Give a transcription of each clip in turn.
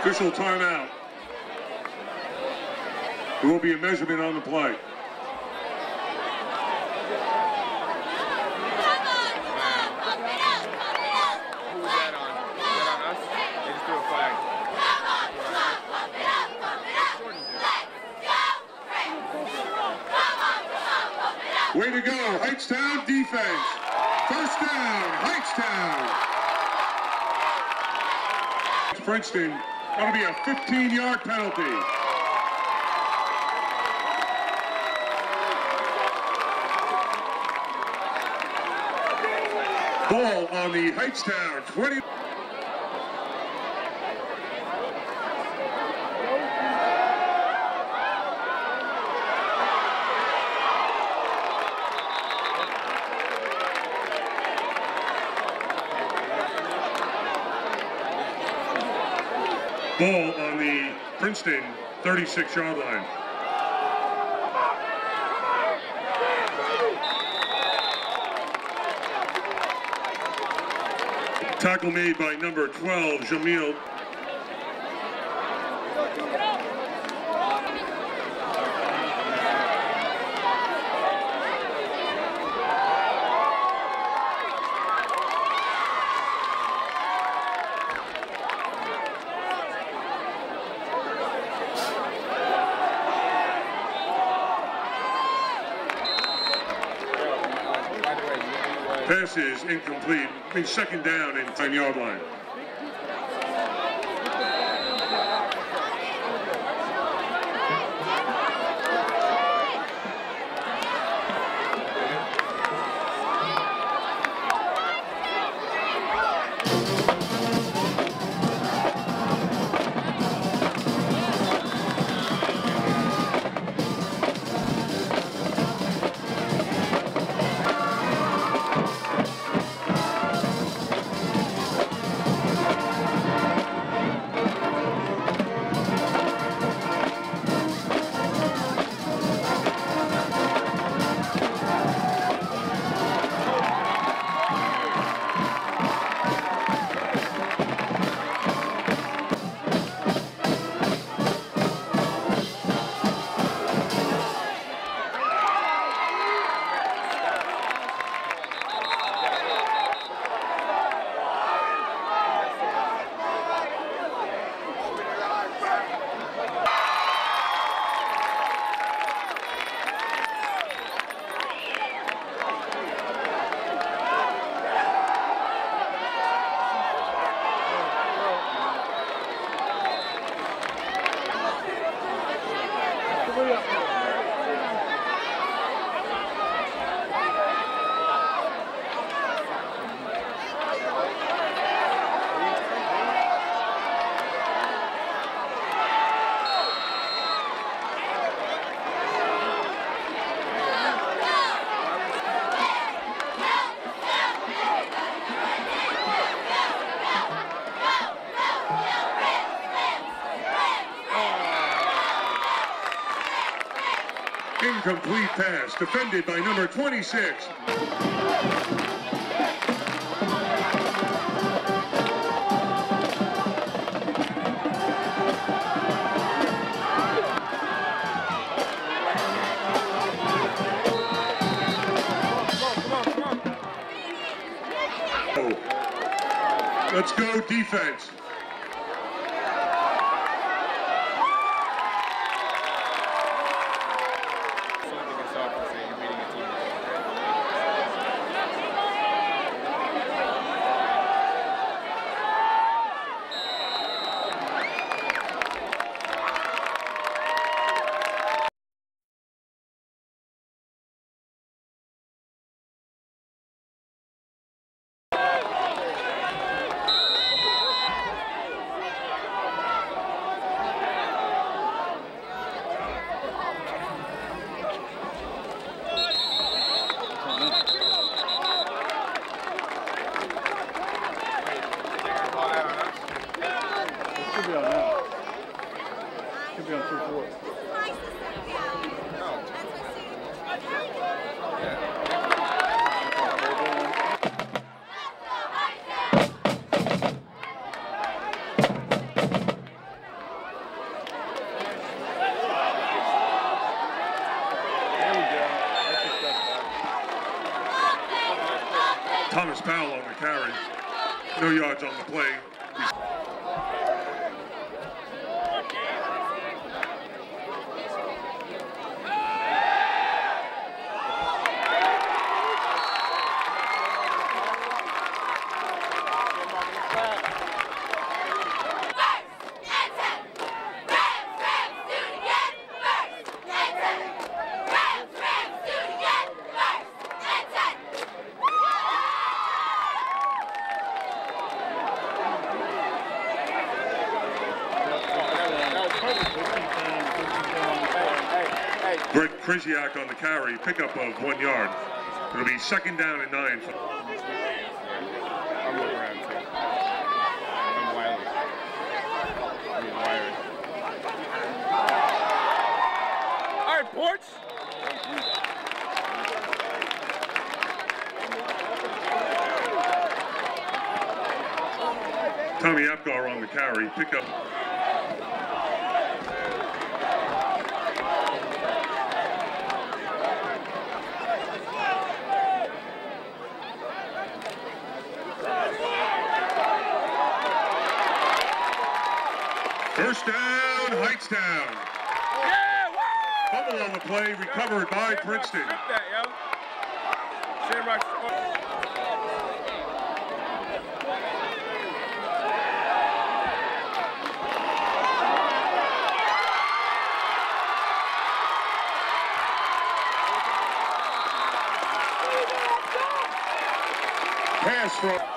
Official timeout. There will be a measurement on the play. Way to go, Hightstown defense. First down, Hightstown. Princeton, that'll be a 15-yard penalty. Ball on the Hightstown 20. Ball on Princeton 36-yard line. Tackle made by number 12, Jamil. Pass is incomplete. I mean, second down and 10-yard line. Incomplete pass, defended by number 26. Oh. Let's go defense. On the play. Greg on the carry, pickup of one yard. It'll be second down and nine. I'm looking around too. I'm wild. I mean, wired. All right, Porch. Tommy Apgar on the carry, pickup. First down, Hightstown. Yeah, woo! Fumble on the play, recovered by Princeton. that, yo. Oh. Pass from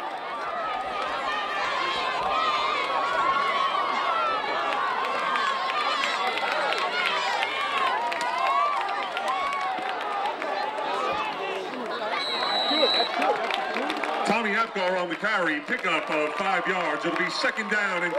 Tommy Apgar on the carry, pickup of five yards. It'll be second down and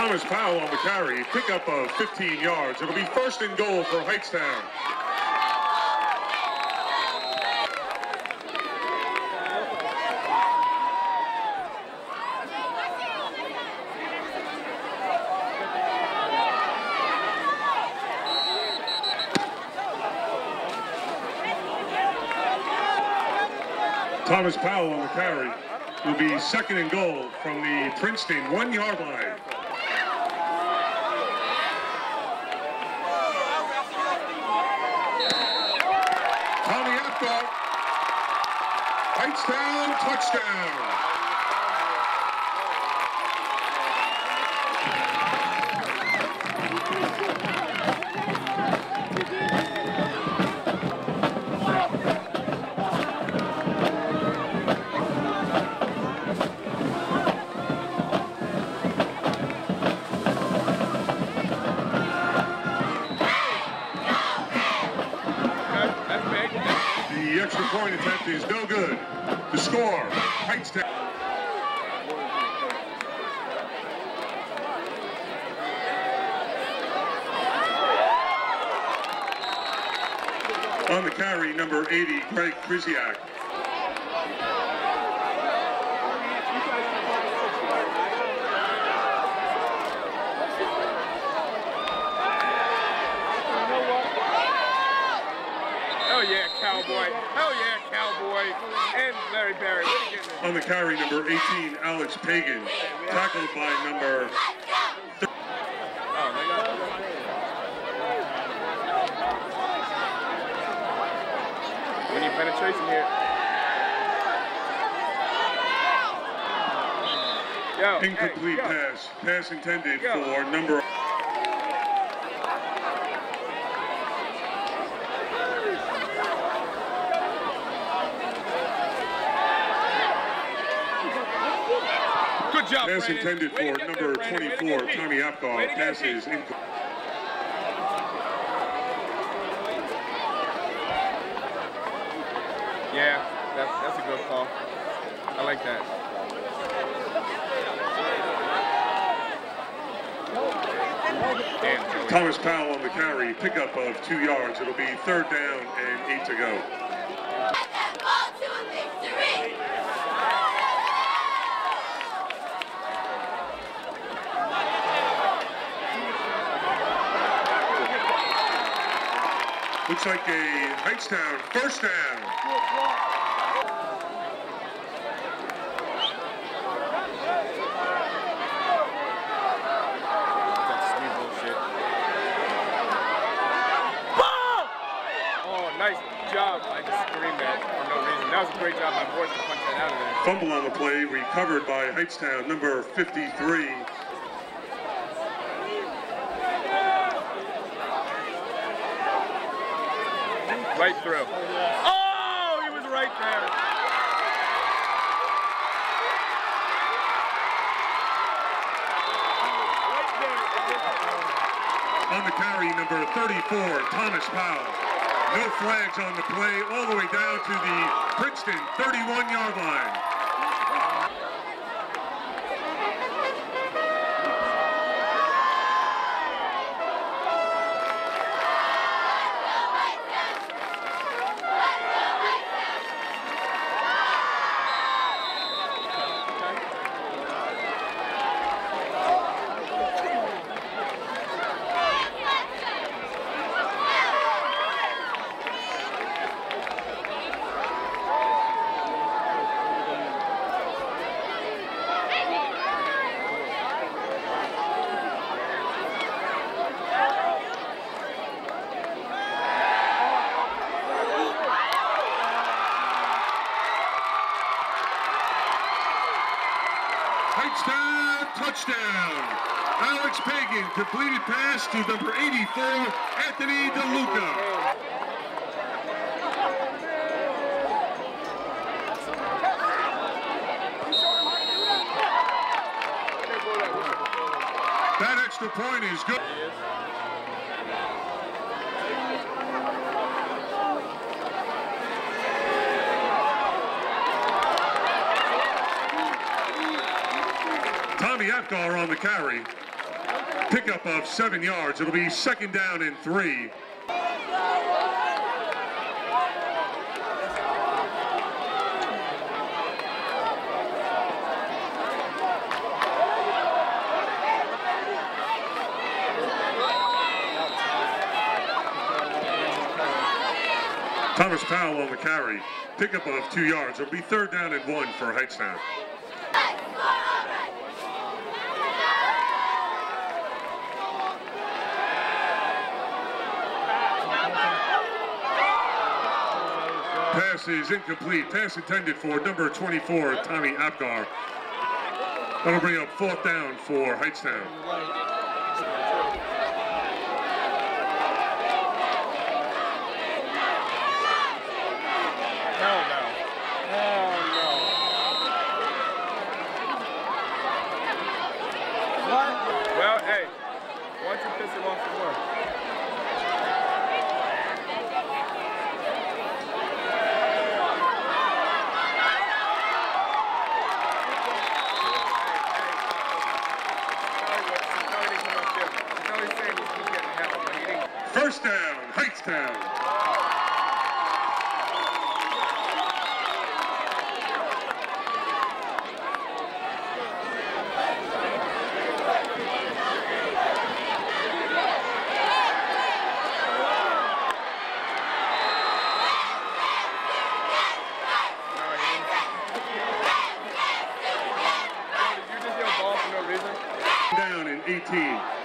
Thomas Powell on the carry, pickup of 15 yards. It'll be first and goal for Hightstown. Thomas Powell on the carry will be second and goal from the Princeton one yard line. Tommy Apgar. Hightstown touchdown. The extra point attempt is no good. The score, Hightstown. On the carry, number 80, Greg Krisiak. Hell yeah, cowboy. Hell yeah, cowboy. And Larry Barry. What are you getting? On the carry, number 18, Alex Pagan. Tackled by number Oh. We need penetration here. Yo, incomplete hey, yo. pass. Pass intended Go. for number. Good job, Pass intended for number there, Brandon. Way to 24, Tommy deep. Apgar. Way to Pass is incomplete. Yeah, that's, that's a good call. I like that. Damn, Thomas Powell on the carry, pickup of two yards. It'll be third down and eight to go. Ball to a victory! Looks like a Hightstown first down. Oh, nice job. I just screamed that for no reason. That was a great job by Boyd to punch that out of there. Fumble on the play, recovered by Hightstown, number 53. Right through. Oh, he was right there. On the carry, number 34, Thomas Powell. No flags on the play, all the way down to the Princeton 31-yard line. Completed pass to number 84, Anthony DeLuca. That extra point is good. Tommy Apgar on the carry. Pickup of seven yards. It'll be second down and three. Thomas Powell on the carry. Pickup of two yards. It'll be third down and one for Hightstown. Pass is incomplete. Pass intended for number 24, Tommy Apgar. That'll bring up fourth down for Hightstown. 18.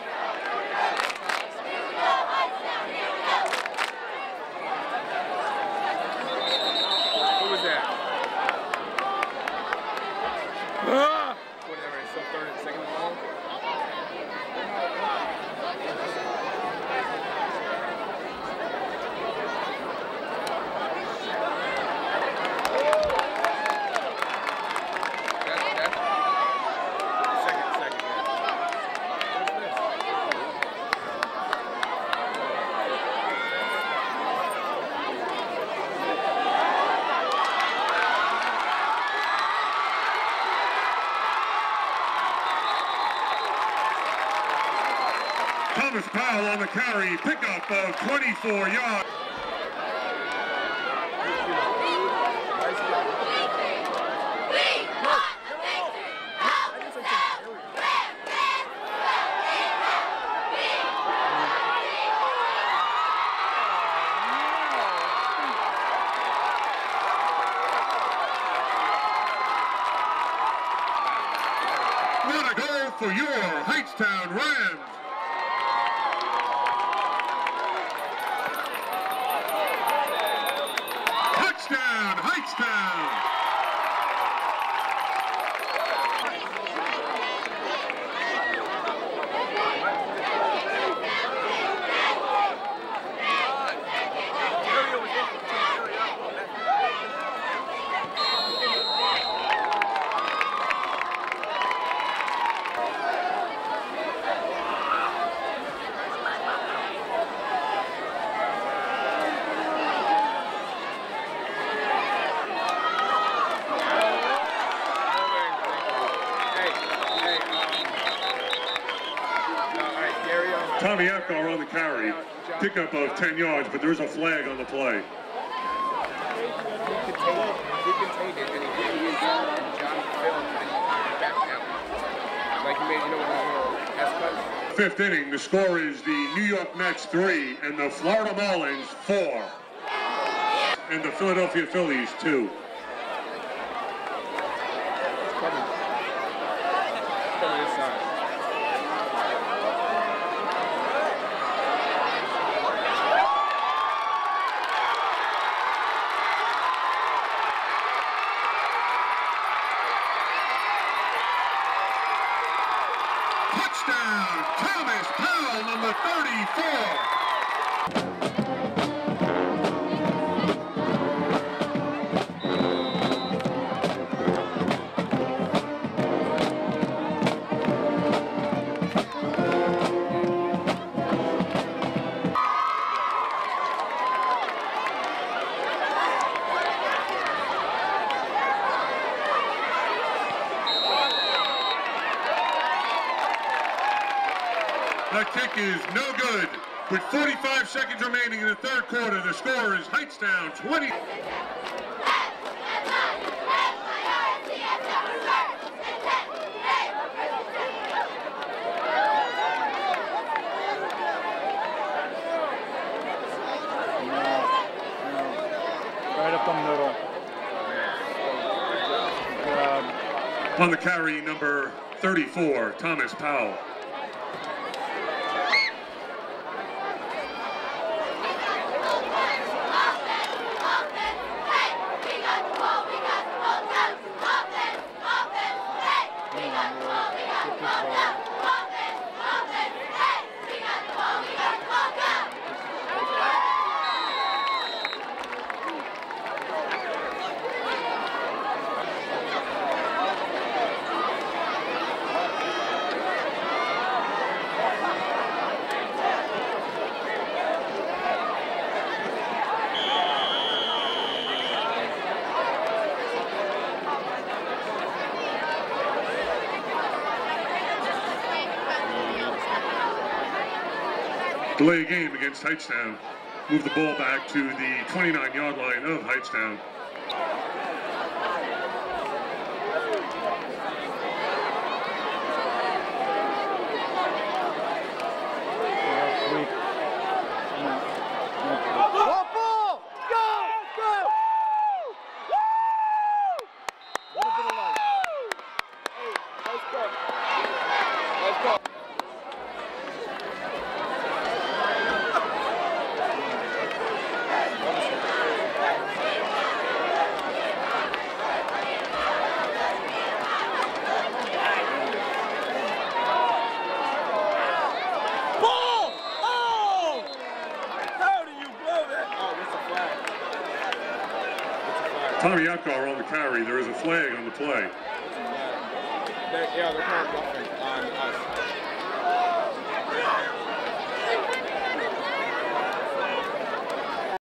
Powell on the carry, pickup of 24 yards. What a goal for your Hightstown Rams. Touchdown, Hightstown. Hey, hey, um, no, all right, Gary, um, Tommy Apgar on the carry, pickup of 10 yards, but there's a flag on the play. Fifth inning, the score is the New York Mets 3 and the Florida Marlins 4. And the Philadelphia Phillies 2. It's coming. It's coming kick is no good. With 45 seconds remaining in the third quarter, the score is Hightstown 20. Right up the middle. On the carry, number 34, Thomas Powell. Delay game against Hightstown. Move the ball back to the 29-yard line of Hightstown. Yeah, sweet. What a bit of life. Let's go. Let's go. Ball! Oh! How do you blow that? Oh, that's a flag. That's a flag. Tommy Apgar on the carry. There is a flag on the play. They're, yeah, they're